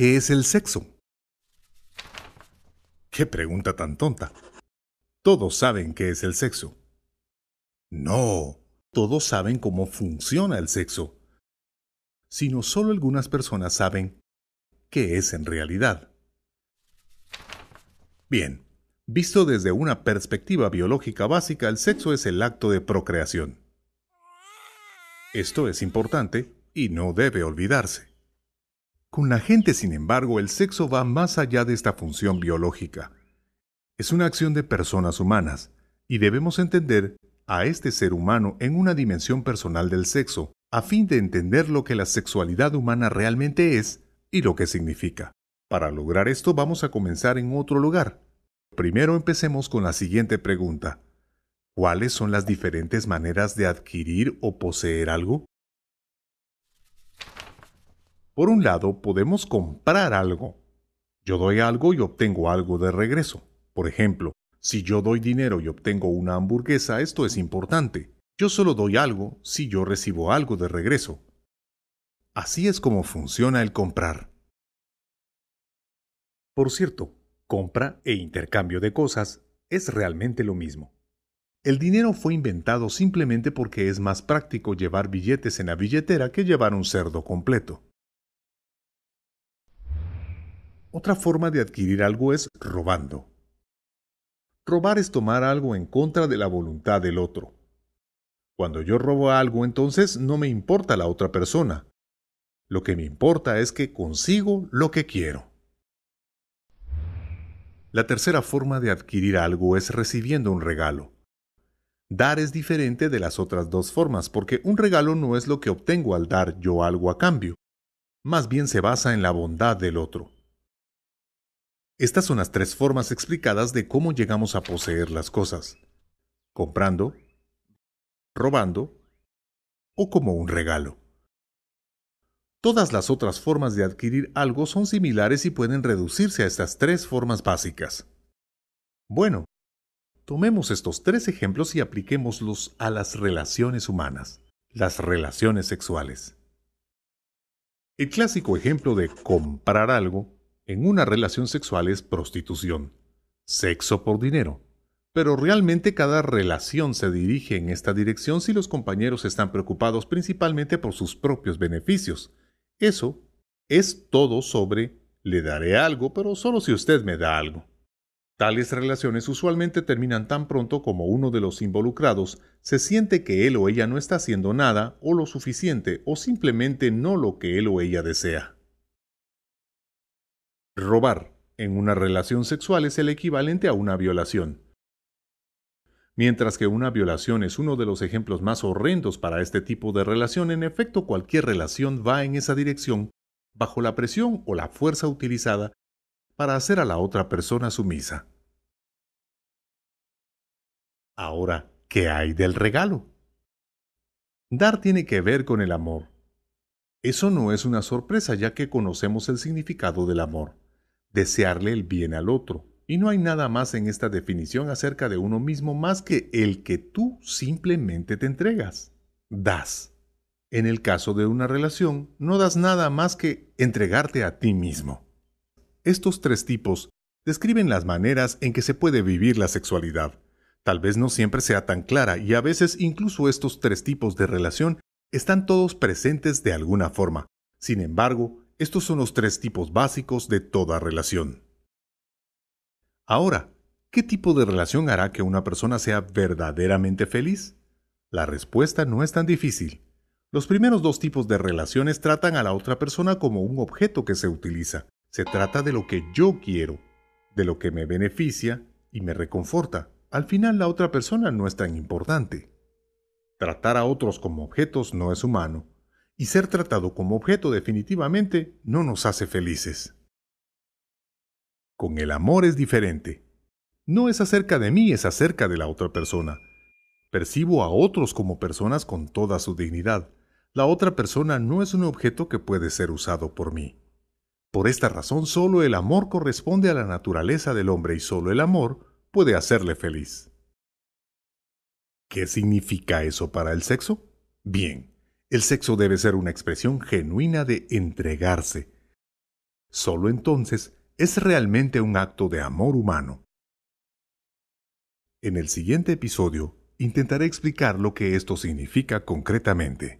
¿qué es el sexo? Qué pregunta tan tonta. Todos saben qué es el sexo. No, todos saben cómo funciona el sexo, sino solo algunas personas saben qué es en realidad. Bien, visto desde una perspectiva biológica básica, el sexo es el acto de procreación. Esto es importante y no debe olvidarse. Con la gente, sin embargo, el sexo va más allá de esta función biológica. Es una acción de personas humanas, y debemos entender a este ser humano en una dimensión personal del sexo, a fin de entender lo que la sexualidad humana realmente es y lo que significa. Para lograr esto vamos a comenzar en otro lugar. Primero empecemos con la siguiente pregunta. ¿Cuáles son las diferentes maneras de adquirir o poseer algo? Por un lado, podemos comprar algo. Yo doy algo y obtengo algo de regreso. Por ejemplo, si yo doy dinero y obtengo una hamburguesa, esto es importante. Yo solo doy algo si yo recibo algo de regreso. Así es como funciona el comprar. Por cierto, compra e intercambio de cosas es realmente lo mismo. El dinero fue inventado simplemente porque es más práctico llevar billetes en la billetera que llevar un cerdo completo. Otra forma de adquirir algo es robando. Robar es tomar algo en contra de la voluntad del otro. Cuando yo robo algo, entonces no me importa la otra persona. Lo que me importa es que consigo lo que quiero. La tercera forma de adquirir algo es recibiendo un regalo. Dar es diferente de las otras dos formas porque un regalo no es lo que obtengo al dar yo algo a cambio. Más bien se basa en la bondad del otro. Estas son las tres formas explicadas de cómo llegamos a poseer las cosas. Comprando, robando o como un regalo. Todas las otras formas de adquirir algo son similares y pueden reducirse a estas tres formas básicas. Bueno, tomemos estos tres ejemplos y apliquémoslos a las relaciones humanas, las relaciones sexuales. El clásico ejemplo de comprar algo en una relación sexual es prostitución, sexo por dinero. Pero realmente cada relación se dirige en esta dirección si los compañeros están preocupados principalmente por sus propios beneficios. Eso es todo sobre le daré algo, pero solo si usted me da algo. Tales relaciones usualmente terminan tan pronto como uno de los involucrados se siente que él o ella no está haciendo nada o lo suficiente o simplemente no lo que él o ella desea. Robar en una relación sexual es el equivalente a una violación. Mientras que una violación es uno de los ejemplos más horrendos para este tipo de relación, en efecto cualquier relación va en esa dirección bajo la presión o la fuerza utilizada para hacer a la otra persona sumisa. Ahora, ¿qué hay del regalo? Dar tiene que ver con el amor. Eso no es una sorpresa ya que conocemos el significado del amor desearle el bien al otro. Y no hay nada más en esta definición acerca de uno mismo más que el que tú simplemente te entregas. Das. En el caso de una relación, no das nada más que entregarte a ti mismo. Estos tres tipos describen las maneras en que se puede vivir la sexualidad. Tal vez no siempre sea tan clara y a veces incluso estos tres tipos de relación están todos presentes de alguna forma. Sin embargo, estos son los tres tipos básicos de toda relación. Ahora, ¿qué tipo de relación hará que una persona sea verdaderamente feliz? La respuesta no es tan difícil. Los primeros dos tipos de relaciones tratan a la otra persona como un objeto que se utiliza. Se trata de lo que yo quiero, de lo que me beneficia y me reconforta. Al final la otra persona no es tan importante. Tratar a otros como objetos no es humano y ser tratado como objeto definitivamente no nos hace felices. Con el amor es diferente. No es acerca de mí, es acerca de la otra persona. Percibo a otros como personas con toda su dignidad. La otra persona no es un objeto que puede ser usado por mí. Por esta razón solo el amor corresponde a la naturaleza del hombre y solo el amor puede hacerle feliz. ¿Qué significa eso para el sexo? Bien, el sexo debe ser una expresión genuina de entregarse. Solo entonces es realmente un acto de amor humano. En el siguiente episodio intentaré explicar lo que esto significa concretamente.